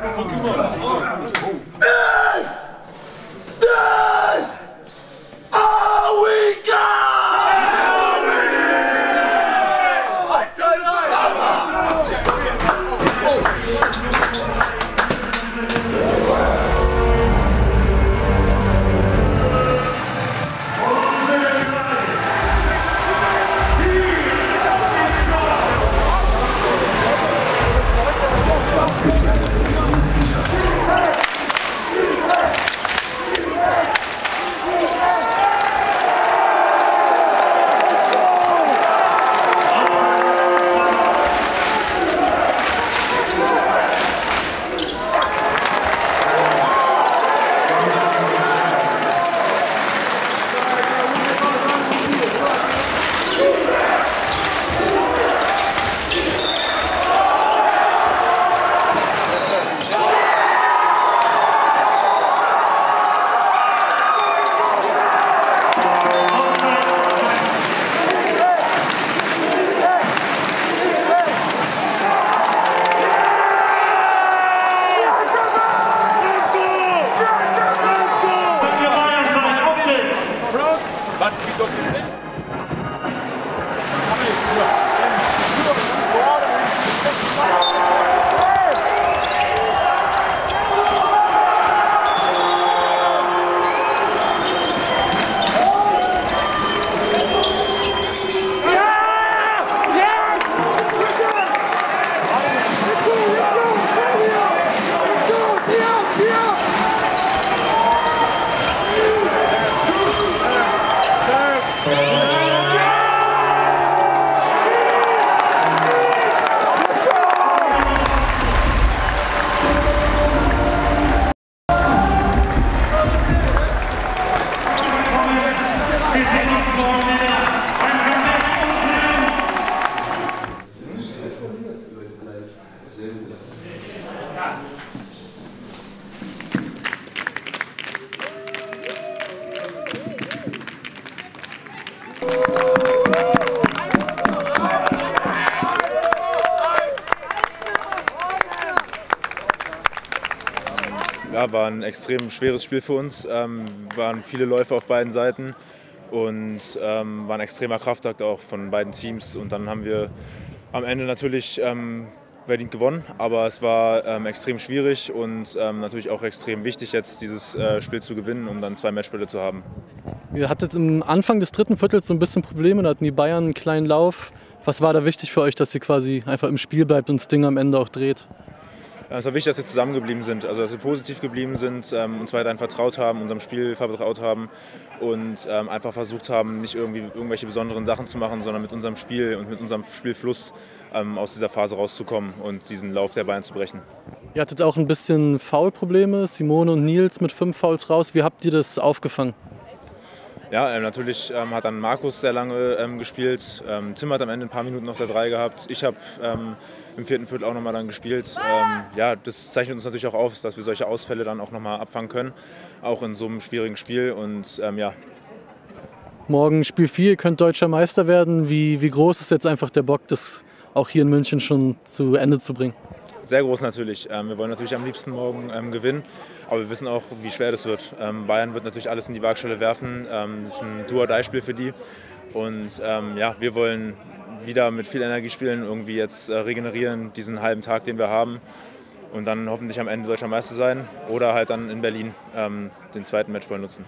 Wir Wir Ja, war ein extrem schweres Spiel für uns. Ähm, waren viele Läufe auf beiden Seiten und ähm, war ein extremer Kraftakt auch von beiden Teams. Und dann haben wir am Ende natürlich ähm, verdient gewonnen, aber es war ähm, extrem schwierig und ähm, natürlich auch extrem wichtig, jetzt dieses äh, Spiel zu gewinnen, um dann zwei Matchspiele zu haben. Ihr hattet am Anfang des dritten Viertels so ein bisschen Probleme, da hatten die Bayern einen kleinen Lauf. Was war da wichtig für euch, dass ihr quasi einfach im Spiel bleibt und das Ding am Ende auch dreht? Es war wichtig, dass wir zusammengeblieben sind, also dass wir positiv geblieben sind, ähm, uns weiterhin vertraut haben, unserem Spiel vertraut haben und ähm, einfach versucht haben, nicht irgendwie irgendwelche besonderen Sachen zu machen, sondern mit unserem Spiel und mit unserem Spielfluss ähm, aus dieser Phase rauszukommen und diesen Lauf der Bayern zu brechen. Ihr hattet auch ein bisschen Foulprobleme, Simone und Nils mit fünf Fouls raus. Wie habt ihr das aufgefangen? Ja, ähm, natürlich ähm, hat dann Markus sehr lange ähm, gespielt. Ähm, Tim hat am Ende ein paar Minuten auf der 3 gehabt. Ich habe ähm, im vierten Viertel auch nochmal dann gespielt. Ähm, ja, das zeichnet uns natürlich auch auf, dass wir solche Ausfälle dann auch nochmal abfangen können, auch in so einem schwierigen Spiel. Und ja, Morgen Spiel 4, ihr könnt deutscher Meister werden. Wie, wie groß ist jetzt einfach der Bock, das auch hier in München schon zu Ende zu bringen? Sehr groß natürlich. Ähm, wir wollen natürlich am liebsten morgen ähm, gewinnen, aber wir wissen auch, wie schwer das wird. Ähm, Bayern wird natürlich alles in die Waagschale werfen. Ähm, das ist ein Do-or-Die-Spiel für die. Und ähm, ja, wir wollen wieder mit viel Energie spielen, irgendwie jetzt äh, regenerieren, diesen halben Tag, den wir haben. Und dann hoffentlich am Ende deutscher Meister sein oder halt dann in Berlin den zweiten Matchball nutzen.